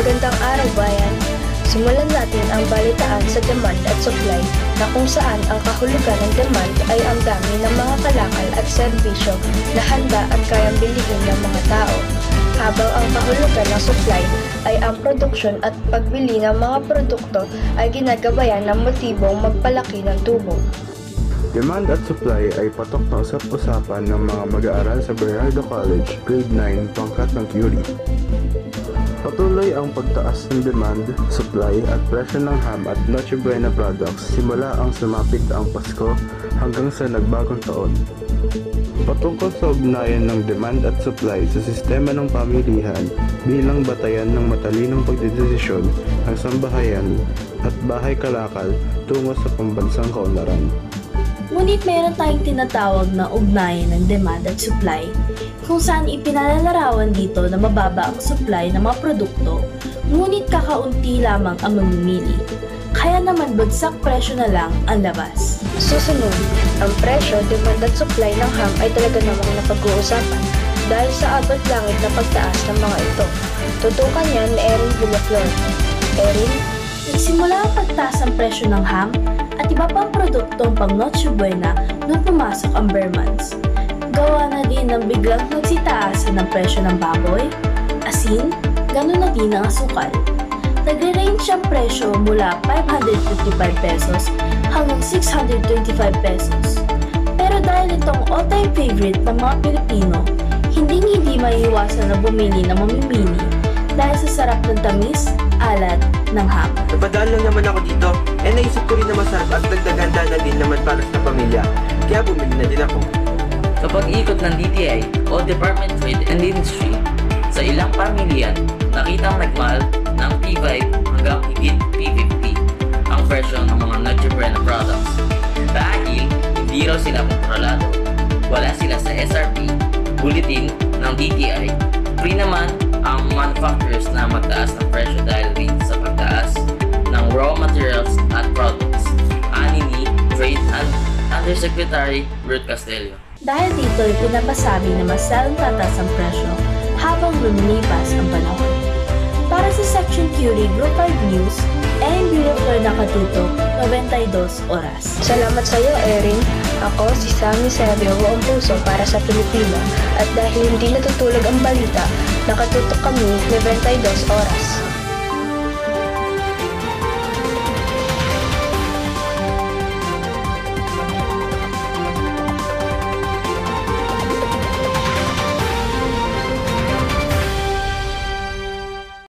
Magandang araw bayan! Simulan natin ang balitaan sa demand at supply na kung saan ang kahulugan ng demand ay ang dami ng mga kalakal at serbisyo na handa at kayang bilihin ng mga tao. Habang ang kahulugan ng supply ay ang produksyon at pagbili ng mga produkto ay ginagabayan ng motibong magpalaki ng tubo. Demand at supply ay patok na usap-usapan ng mga mag-aaral sa Bernardo College, grade 9, pangkat ng Curie. Patuloy ang pagtaas ng demand, supply at presyo ng ham at Noche Buena products simula ang sumapit ang Pasko hanggang sa nagbagong taon. Patungkol sa ugnayan ng demand at supply sa sistema ng pamilihan bilang batayan ng matalinong pagdedesisyon ng sambahayan at bahay kalakal tungo sa pambansang kaunlaran. Ngunit mayroon tayong tinatawag na ugnayan ng demand at supply kung saan ipinalalarawan dito na mababa ang supply ng mga produkto ngunit kakaunti lamang ang mamimili. Kaya naman bagsak presyo na lang ang labas. Susunod, ang presyo, demand at supply ng ham ay talaga namang napag-uusapan dahil sa abot langit na pagtaas ng mga ito. Tutukan yan ni Erin Villaflor. Erin, Nagsimula ang pagtaas ng presyo ng ham at iba pang produktong pang Noche Buena nung pumasok ang bear months. Gawa na din ng biglang nagsitaasan ng presyo ng baboy, asin, gano'n na din ang asukal. Nagre-range ang presyo mula 555 pesos hanggang 625 pesos. Pero dahil itong all-time favorite ng mga Pilipino, hindi hindi maiiwasan na bumili na mamimili dahil sa sarap ng tamis, alat ng ham. Napadaan lang naman ako dito, eh naisip ko rin na masarap at dagdaganda na din naman para sa pamilya. Kaya bumili na din ako. Kapag ikot ng DTI o Department Trade and Industry sa ilang pamilyan, nakitang nagmahal ng P5 hanggang higit P50 ang presyo ng mga Buena products. Dahil hindi raw sila kontrolado. Wala sila sa SRP, bulletin ng DTI. Free naman ang manufacturers na magtaas ng presyo dahil rin Undersecretary Ruth Castelio. Dahil dito ay pinapasabi na mas lalong tataas ang presyo habang lumilipas ang panahon. Para sa Section Curie Group 5 News, Erin Beautiful nakatutok 92 oras. salamat sa iyo Erin. Ako si Sammy Sergio buong puso para sa Pilipino at dahil hindi natutulog ang balita, nakatutok kami 92 oras.